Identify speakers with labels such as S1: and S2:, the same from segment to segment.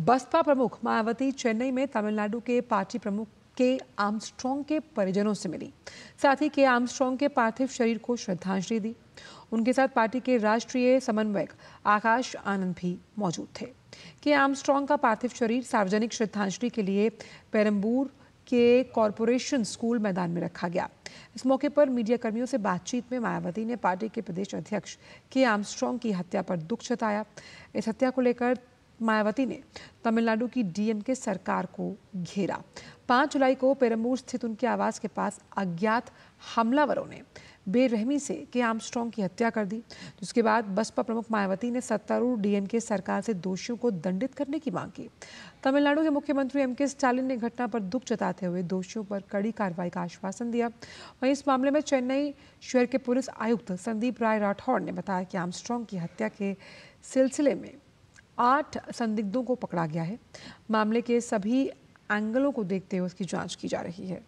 S1: बसपा प्रमुख मायावती चेन्नई में तमिलनाडु के पार्टी प्रमुख के आर्मस्ट्रॉन्ग के परिजनों से मिली। साथ ही के आर्मस्ट्रॉन्ग के पार्थिव शरीर को श्रद्धांजलि दी। उनके साथ पार्टी के राष्ट्रीय समन्वयक आकाश आनंद भी मौजूद थे। के आर्मस्ट्रॉन्ग का पार्थिव शरीर सार्वजनिक श्रद्धांजलि के लिए पेरम्बूर के कॉरपोरेशन स्कूल मैदान में रखा गया। इस मौके पर मीडिया कर्मियों से बातचीत में मायावती ने पार्टी के प्रदेश अध्यक्ष के आर्मस्ट्रॉन्ग की हत्या पर दुख जताया। इस हत्या को लेकर मायावती ने तमिलनाडु की डीएमके सरकार को घेरा। पाँच जुलाई को पेरम्बूर स्थित उनके आवास के पास अज्ञात हमलावरों ने बेरहमी से के आर्मस्ट्रॉन्ग की हत्या कर दी। जिसके बाद बसपा प्रमुख मायावती ने सत्तारूढ़ डीएमके सरकार से दोषियों को दंडित करने की मांग की। तमिलनाडु के मुख्यमंत्री एम के स्टालिन ने घटना पर दुख जताते हुए दोषियों पर कड़ी कार्रवाई का आश्वासन दिया। वहीं इस मामले में चेन्नई शहर के पुलिस आयुक्त संदीप राय राठौड़ ने बताया कि आर्मस्ट्रॉन्ग की हत्या के सिलसिले में आठ संदिग्धों को पकड़ा गया है। मामले के सभी एंगलों को देखते हुए उसकी जाँच की जा रही है।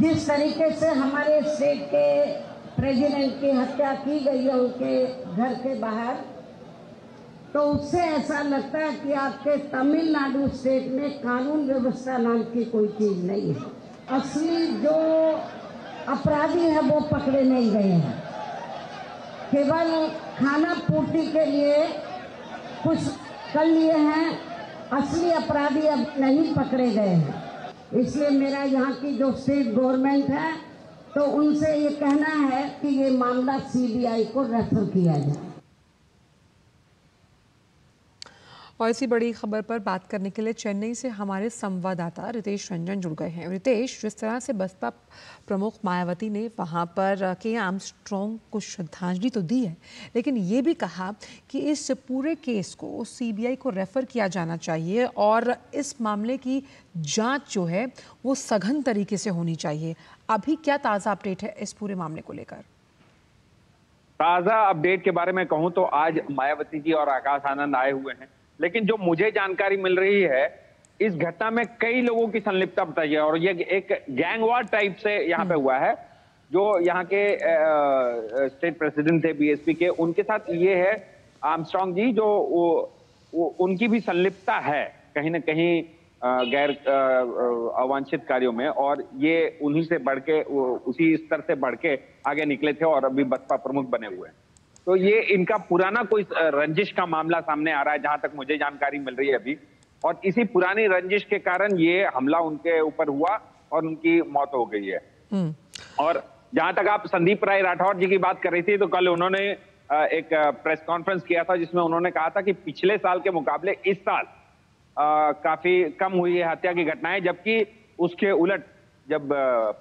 S2: जिस तरीके से हमारे स्टेट के प्रेसिडेंट की हत्या की गई है उनके घर के बाहर तो उससे ऐसा लगता है कि आपके तमिलनाडु स्टेट में कानून व्यवस्था नाम की कोई चीज़ नहीं है। असली जो अपराधी है वो पकड़े नहीं गए हैं। केवल खाना पूर्ति के लिए कुछ कर लिए हैं, असली अपराधी अब नहीं पकड़े गए हैं। इसलिए मेरा यहाँ की जो स्टेट गवर्नमेंट है तो उनसे ये कहना है कि ये मामला सीबीआई को रेफर किया जाए।
S1: और इसी बड़ी खबर पर बात करने के लिए चेन्नई से हमारे संवाददाता रितेश रंजन जुड़ गए हैं। रितेश, जिस तरह से बसपा प्रमुख मायावती ने वहाँ पर के आर्मस्ट्रॉन्ग को श्रद्धांजलि तो दी है, लेकिन ये भी कहा कि इस पूरे केस को सीबीआई को रेफर किया जाना चाहिए और इस मामले की जाँच जो है वो सघन तरीके से होनी चाहिए। अभी क्या ताज़ा अपडेट है इस पूरे मामले को लेकर?
S3: ताज़ा अपडेट के बारे में कहूँ तो आज मायावती जी और आकाश आनंद आए हुए हैं। लेकिन जो मुझे जानकारी मिल रही है इस घटना में कई लोगों की संलिप्तता बताई है। और ये एक गैंगवार टाइप से यहाँ पे हुआ है जो यहाँ के स्टेट प्रेसिडेंट थे बीएसपी के। उनके साथ ये है आर्मस्ट्रॉन्ग जी जो वो, वो उनकी भी संलिप्तता है कहीं ना कहीं गैर अवांछित कार्यों में। और ये उन्हीं से बढ़ के उसी स्तर से बढ़ के आगे निकले थे और अभी बसपा प्रमुख बने हुए हैं। तो ये इनका पुराना कोई रंजिश का मामला सामने आ रहा है जहाँ तक मुझे जानकारी मिल रही है अभी और इसी पुरानी रंजिश के कारण ये हमला उनके ऊपर हुआ और उनकी मौत हो गई है हम्म। और जहाँ तक आप संदीप राय राठौर जी की बात कर रही थी तो कल उन्होंने एक प्रेस कॉन्फ्रेंस किया था जिसमें उन्होंने कहा था कि पिछले साल के मुकाबले इस साल आ, काफ़ी कम हुई है हत्या की घटनाएँ जबकि उसके उलट जब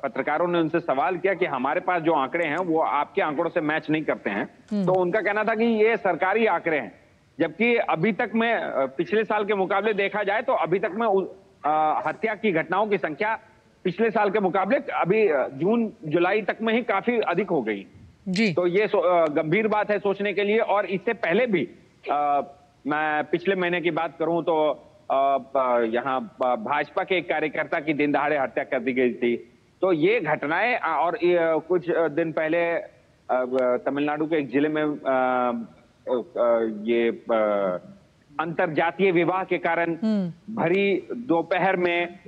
S3: पत्रकारों ने उनसे सवाल किया कि हमारे पास जो आंकड़े हैं वो आपके आंकड़ों से मैच नहीं करते हैं हम्म। तो उनका कहना था कि ये सरकारी आंकड़े हैं। जबकि अभी तक में पिछले साल के मुकाबले देखा जाए तो अभी तक में हत्या की घटनाओं की संख्या पिछले साल के मुकाबले अभी जून जुलाई तक में ही काफ़ी अधिक हो गई। जी। तो ये गंभीर बात है सोचने के लिए और इससे पहले भी आ, मैं पिछले महीने की बात करूँ तो यहाँ भाजपा के एक कार्यकर्ता की दिन दहाड़े हत्या कर दी गई थी। तो ये घटनाएँ और कुछ दिन पहले तमिलनाडु के एक ज़िले में ये अंतर जातीय विवाह के कारण हम्म। भरी दोपहर में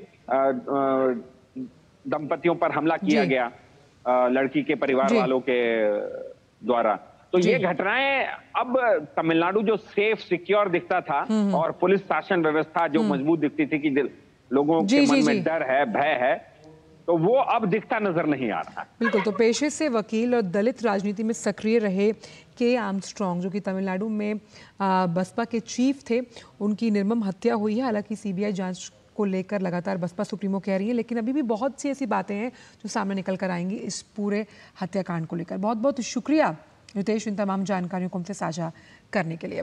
S3: दंपतियों पर हमला किया गया लड़की के परिवार वालों के द्वारा। तो ये घटनाएँ अब तमिलनाडु जो सेफ़ सिक्योर दिखता था हम्म, हम्म। और पुलिस शासन व्यवस्था जो हम्म। मज़बूत दिखती थी कि लोगों के मन में डर है भय है तो वो अब दिखता नज़र नहीं आ रहा।
S1: बिल्कुल तो पेशे से वकील और दलित राजनीति में सक्रिय रहे के आर्मस्ट्रॉन्ग जो कि तमिलनाडु में बसपा के चीफ थे उनकी निर्मम हत्या हुई है। हालाँकि सीबीआई जाँच को लेकर लगातार बसपा सुप्रीमो कह रही है लेकिन अभी भी बहुत सी ऐसी बातें हैं जो सामने निकल कर आएँगी इस पूरे हत्याकांड को लेकर। बहुत बहुत शुक्रिया रितेश इन तमाम जानकारियों को हमसे साझा करने के लिए।